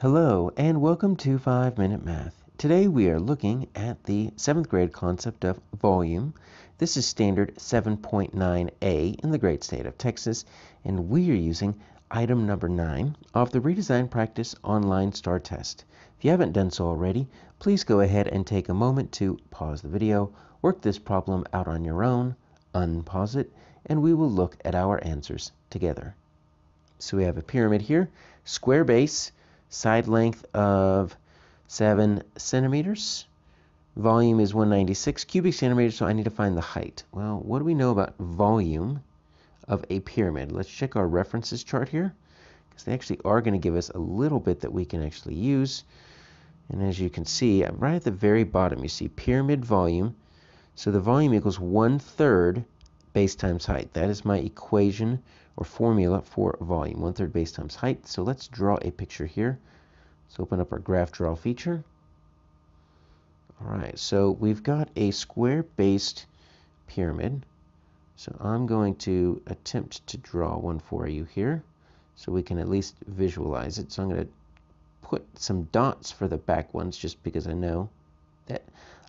Hello and welcome to 5 Minute Math. Today we are looking at the 7th grade concept of volume. This is standard 7.9a in the great state of Texas and we are using item number 9 of the Redesign Practice Online STAAR Test. If you haven't done so already, please go ahead and take a moment to pause the video, work this problem out on your own, unpause it, and we will look at our answers together. So we have a pyramid here, square base, side length of 7 centimeters. Volume is 196 cubic centimeters, so I need to find the height. Well, what do we know about volume of a pyramid? Let's check our references chart here, because they actually are going to give us a little bit that we can actually use. And as you can see, right at the very bottom, you see pyramid volume. So the volume equals one-third base times height. That is my equation or formula for volume. One third base times height. So let's draw a picture here. Let's open up our graph draw feature. All right, so we've got a square-based pyramid. So I'm going to attempt to draw one for you here so we can at least visualize it. So I'm going to put some dots for the back ones just because I know that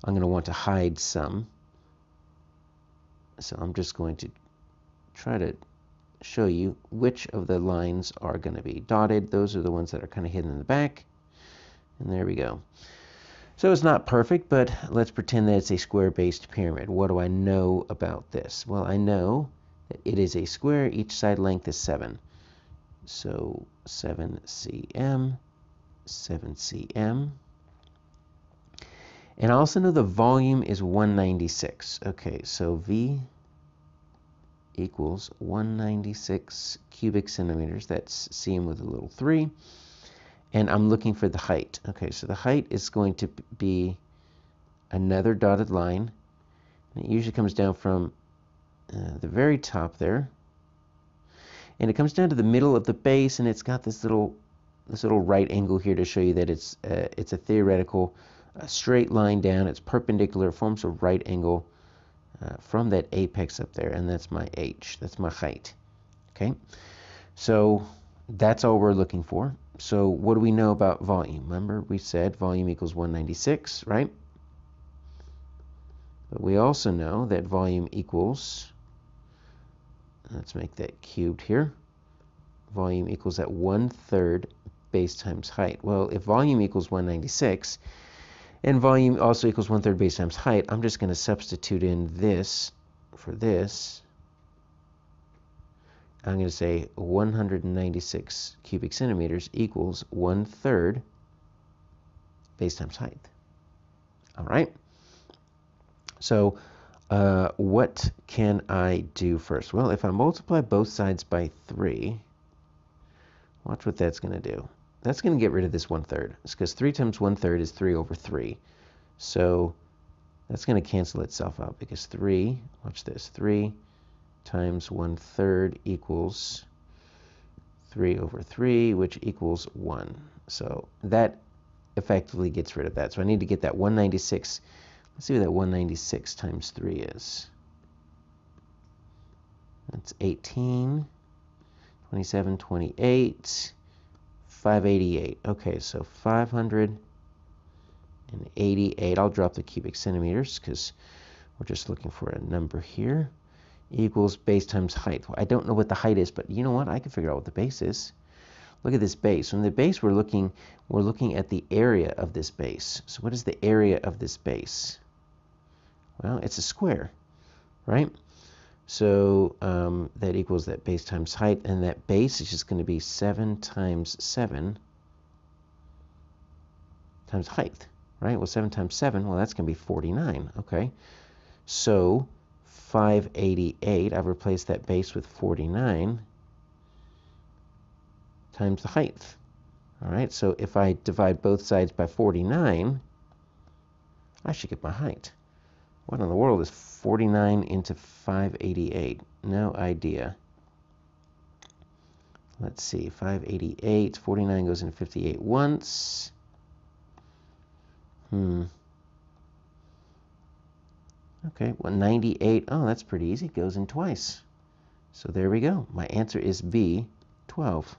I'm going to want to hide some. So I'm just going to try to show you which of the lines are going to be dotted. Those are the ones that are kind of hidden in the back. And there we go. So it's not perfect, but let's pretend that it's a square-based pyramid. What do I know about this? Well, I know that it is a square. Each side length is 7. So 7 cm, 7 cm. And I also know the volume is 196. Okay, so V equals 196 cubic centimeters. That's cm with a little 3. And I'm looking for the height. Okay, so the height is going to be another dotted line. And it usually comes down from uh, the very top there. And it comes down to the middle of the base, and it's got this little this little right angle here to show you that it's uh, it's a theoretical uh, straight line down. It's perpendicular, forms a right angle uh, from that apex up there, and that's my h. That's my height. Okay, so that's all we're looking for. So what do we know about volume? Remember, we said volume equals 196, right? But we also know that volume equals, let's make that cubed here, volume equals that one-third base times height. Well, if volume equals 196, and volume also equals one-third base times height, I'm just going to substitute in this for this. I'm going to say 196 cubic centimeters equals one-third base times height. All right. So uh, what can I do first? Well, if I multiply both sides by 3, watch what that's going to do that's going to get rid of this one-third. It's because 3 times one-third is 3 over 3. So that's going to cancel itself out because 3, watch this, 3 times one-third equals 3 over 3, which equals 1. So that effectively gets rid of that. So I need to get that 196. Let's see what that 196 times 3 is. That's 18, 27, 28. 588. Okay, so 588. I'll drop the cubic centimeters because we're just looking for a number here. Equals base times height. I don't know what the height is, but you know what? I can figure out what the base is. Look at this base. When the base, we're looking, we're looking at the area of this base. So what is the area of this base? Well, it's a square, right? So um, that equals that base times height, and that base is just going to be 7 times 7 times height, right? Well, 7 times 7, well, that's going to be 49, okay? So 588, I've replaced that base with 49 times the height. All right, so if I divide both sides by 49, I should get my height. What in the world is 49 into 588? No idea. Let's see, 588, 49 goes into 58 once. Hmm. Okay, well, 98, oh, that's pretty easy, goes in twice. So there we go. My answer is B, 12.